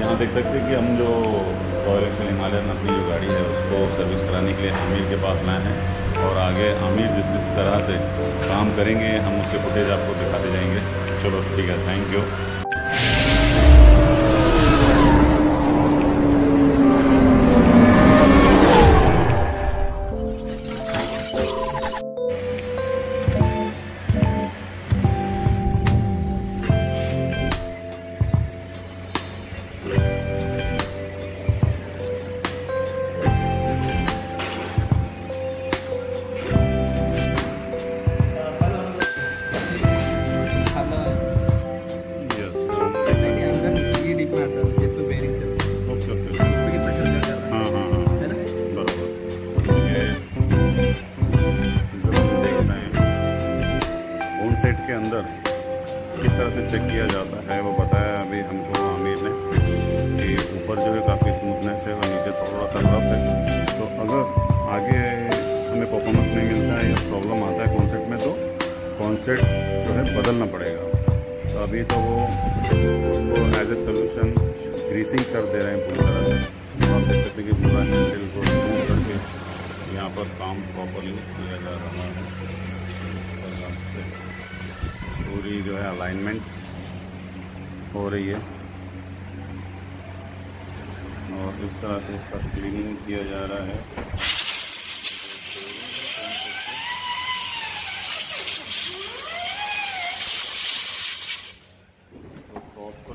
यहाँ देख सकते हैं कि हम जो रॉयल एनफील्ड हिमालयन अपनी जो गाड़ी है, उसको सर्विस कराने के लिए आमिर के पास लाए हैं और आगे आमिर जिस जिस तरह से काम करेंगे, हम उसके फुटेज आपको दिखाते जाएँगे। चलो, ठीक है थैंक यू अंदर किस तरह से चेक किया जाता है, वो बताया अभी हमको आमिर ने कि ऊपर जो है काफ़ी स्मूथनेस है और नीचे थोड़ा सा रफ है। तो अगर आगे हमें परफॉर्मेंस नहीं मिलता है या प्रॉब्लम आता है कॉन्सेप्ट में तो कॉन्सेप्ट जो है बदलना पड़ेगा। तो अभी तो वो उसको एज ए सोल्यूशन ग्रीसिंग कर दे रहे हैं पूरी तरह से। आप देख सकते हैं कि पूरा हैंडल को करके यहाँ पर काम प्रॉपरली किया जा रहा है। पूरी जो है अलाइनमेंट हो रही है। और इस तरह से इसका क्लीनिंग किया जा रहा है। तो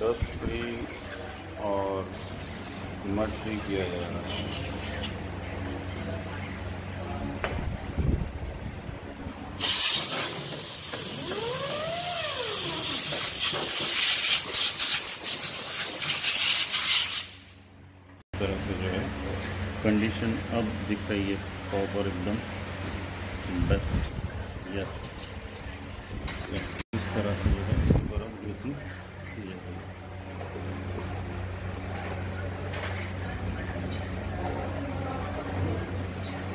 डस्ट फ्री और मड फ्री किया जा रहा है इस तरह से जो है कंडीशन अब दिख रही है प्रॉपर एकदम बेस्ट यस इस तरह से जो है ऊपर ग्रीसिंग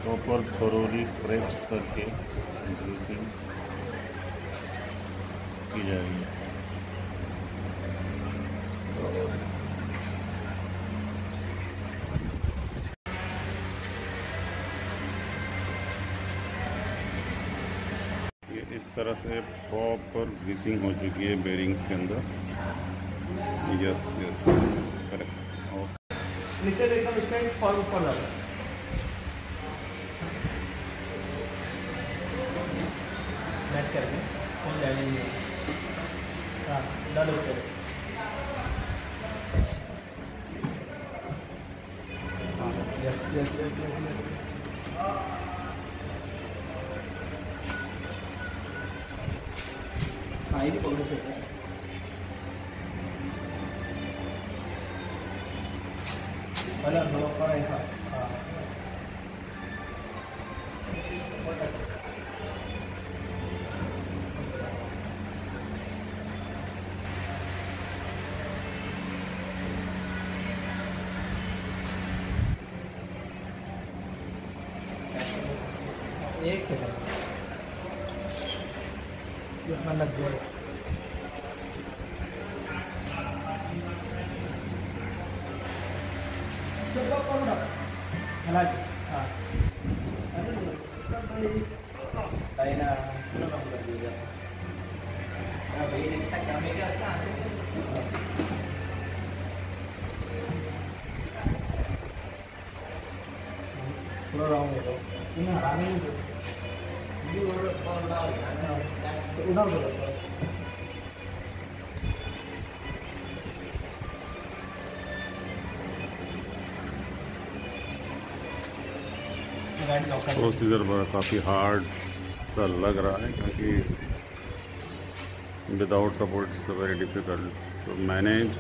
प्रॉपर थोरोली प्रेस करके ग्रीसिंग की जाएगी। इस तरह से प्रॉपर ग्रीसिंग हो चुकी है बेरिंग्स के अंदर। यस यस करेक्ट नीचे एकदम स्टैंड फॉर ऊपर जाता है मैच करके हम लेंगे हाँ डालो ऊपर। हाँ yes yes yes yes हाँ ये पकड़ सकते हैं Wala, bawa pa rin ha. Ah. एक सेकंड इतना लग गया đi đây là nó là một người được là vì đến sách đó mới được Pulau Rong itu, ini harangnya itu. Ini udah pulau Rong, udah udah udah. Procedure बड़ा काफ़ी hard सा लग रहा है क्योंकि without support it's very difficult to manage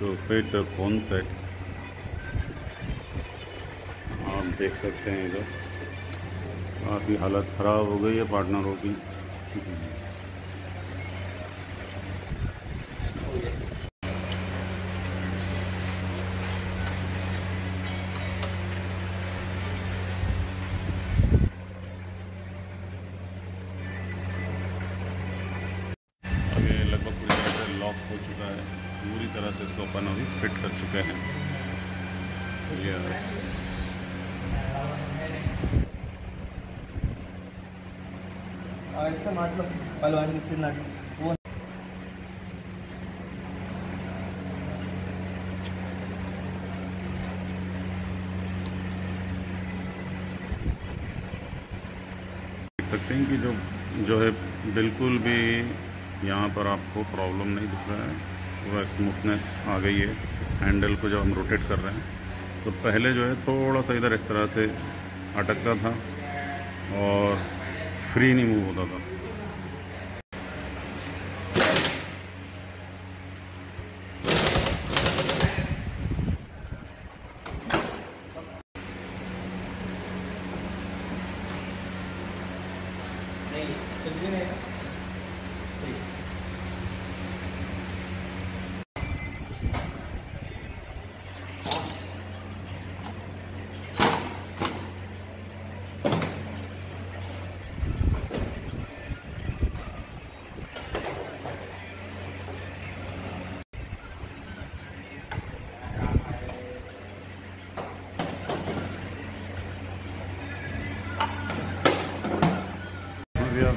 to fit phone set आप देख सकते हैं इधर। काफ़ी हालत ख़राब हो गई है पार्टनरों की पहलवान की वो देख सकते हैं कि जो जो है बिल्कुल भी यहाँ पर आपको प्रॉब्लम नहीं दिख रहा है। पूरा स्मूथनेस आ गई है। हैंडल को जब हम रोटेट कर रहे हैं तो पहले जो है थोड़ा सा इधर इस तरह से अटकता था और फ्री नहीं मूव होता था।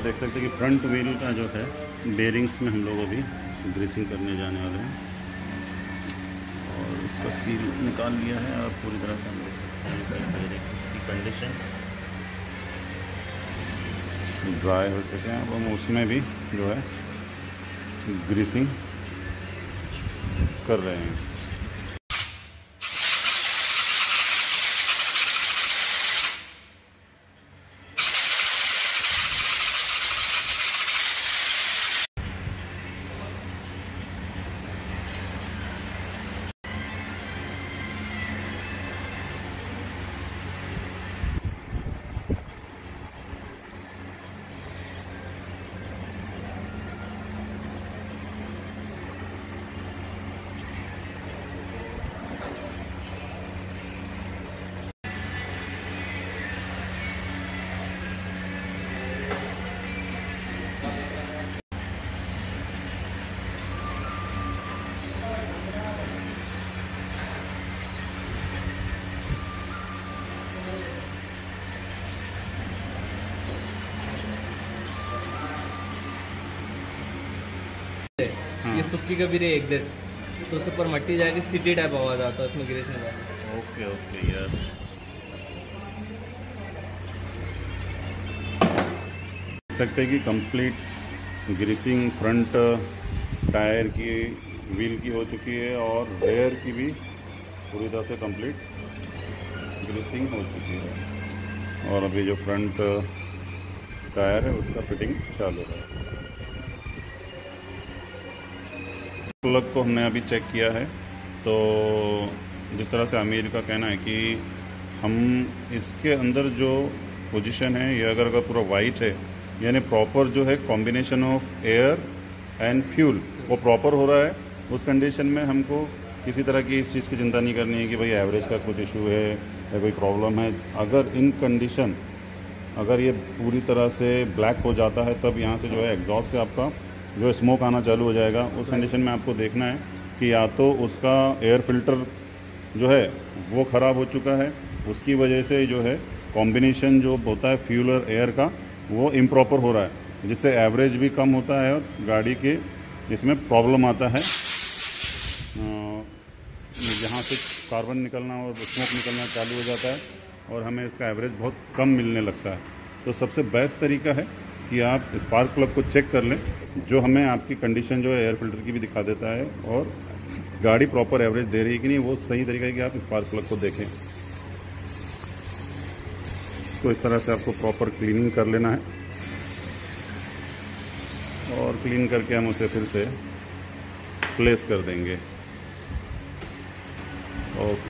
देख सकते हैं कि फ्रंट व्हील का जो है बेरिंग्स में हम लोग अभी ग्रीसिंग करने जाने वाले हैं। और इसका सील निकाल लिया है और पूरी तरह से हम हैं। बेरिंग्स कंडीशन ड्राई हो चुके हैं। अब हम उसमें भी जो है ग्रीसिंग कर रहे हैं। ये सुक्की का भी रही एग्जिट तो उसके ऊपर मट्टी जाके सिटी टाइप आवाज़ आता है उसमें गिरेश नहीं ओके ओके यार सकते हैं कि कंप्लीट ग्रीसिंग फ्रंट टायर की व्हील की हो चुकी है और रेयर की भी पूरी तरह से कंप्लीट ग्रीसिंग हो चुकी है। और अभी जो फ्रंट टायर है उसका फिटिंग चालू है। प्लग को हमने अभी चेक किया है। तो जिस तरह से आमिर का कहना है कि हम इसके अंदर जो पोजीशन है, ये अगर अगर पूरा वाइट है, यानी प्रॉपर जो है combination of air and fuel वो प्रॉपर हो रहा है, उस कंडीशन में हमको किसी तरह की इस चीज़ की चिंता नहीं करनी है कि भाई एवरेज का कुछ इशू है या कोई प्रॉब्लम है। अगर इन कंडीशन अगर ये पूरी तरह से ब्लैक हो जाता है, तब यहाँ से जो है एग्जॉस्ट से आपका जो स्मोक आना चालू हो जाएगा, उस कंडीशन में आपको देखना है कि या तो उसका एयर फ़िल्टर जो है, वो ख़राब हो चुका है। उसकी वजह से जो है कॉम्बिनेशन जो होता है फ्यूल और एयर का, वो इम्प्रॉपर हो रहा है, जिससे एवरेज भी कम होता है और गाड़ी के इसमें प्रॉब्लम आता है। यहाँ से कार्बन निकलना और स्मोक निकलना चालू हो जाता है और हमें इसका एवरेज बहुत कम मिलने लगता है। तो सबसे बेस्ट तरीका है कि आप स्पार्क प्लग को चेक कर लें, जो हमें आपकी कंडीशन जो है एयर फ़िल्टर की भी दिखा देता है और गाड़ी प्रॉपर एवरेज दे रही है कि नहीं, वो सही तरीका कि आप स्पार्क प्लग को देखें। तो इस तरह से आपको प्रॉपर क्लीनिंग कर लेना है। और क्लीन करके हम उसे फिर से प्लेस कर देंगे। ओके